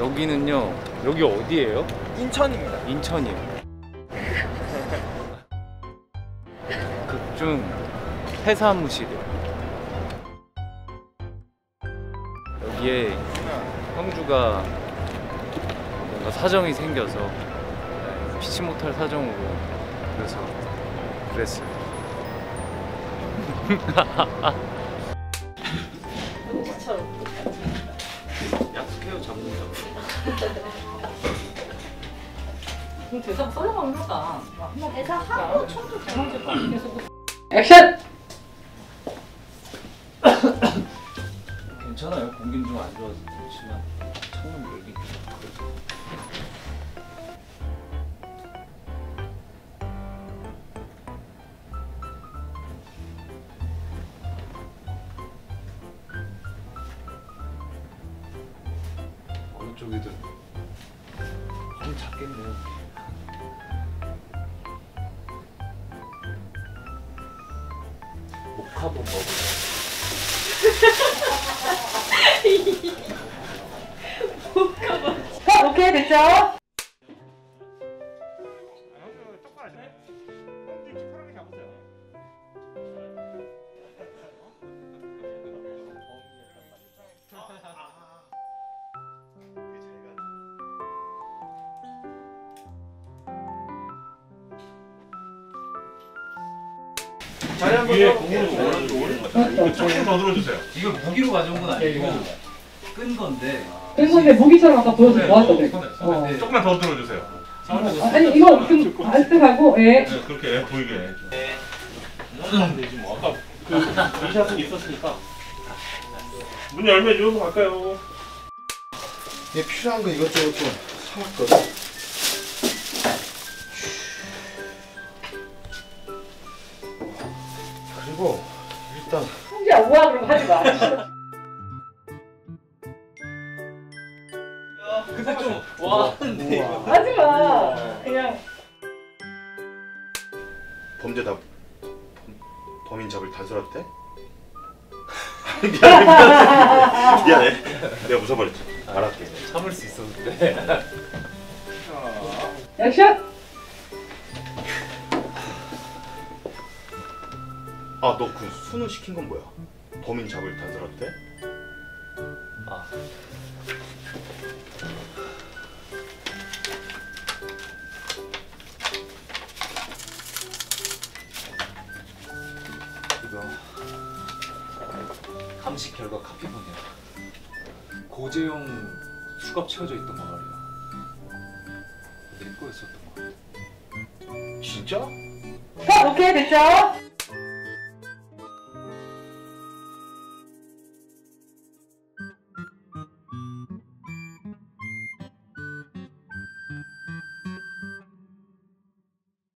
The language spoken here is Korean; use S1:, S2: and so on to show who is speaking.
S1: 여기는요. 여기 어디예요?
S2: 인천입니다.
S1: 인천이요. 극중 해사무실이요. 여기에 형주가 뭔가 사정이 생겨서 네, 피치 못할 사정으로 그래서 그랬어요. 약속해요 잡는다고.
S3: 하다.
S4: 대사 하고
S3: 천도 대만족 계속
S4: 액션!
S1: 괜찮아요. 공기는 좀 안 좋아서 그렇지만 창문 열기. 어 느 쪽이든 좀 작겠네요. 목화본 먹을.
S4: 자, 오케이, 됐죠?
S2: 자리 한번
S5: 위에
S2: 더.
S5: 공으로 오른 이거 조금 더 들어주세요.
S1: 이걸 무기로 가져온 건 아니고 끈 건데
S4: 그런데 무기처럼 아까. 어.
S1: 네.
S5: 조금만 더 들어주세요.
S4: 아 니, 이거 좀 알뜰하고, 예.
S5: 네, 그렇게 보이게.
S2: 뭐 아까 그 이샷은 있었으니까.
S5: 문 열면 이러고 갈까요?
S6: 이게 필요한 거 이것저것 좀 사왔거든. 그리고 일단
S4: 혼자 우아 그럼 하지 마.
S1: 근데 좀 이거
S4: 하지 마. 그냥.
S6: 범죄 다 범, 범인 잡을 단서랍대? 미안해 미안해 미안해 내가 웃어버렸지 알았게
S1: 참을 수 있었는데
S4: 액션!
S6: 아 너 그 수능 시킨 건 뭐야? 범인 잡을 단서랍대?
S1: 아 이거 감식 결과 카피본이야 고재용 수갑 채워져 있던 거 말이야 내 거였었던 거 같아
S6: 진짜?
S4: 자, 오케이, 됐죠?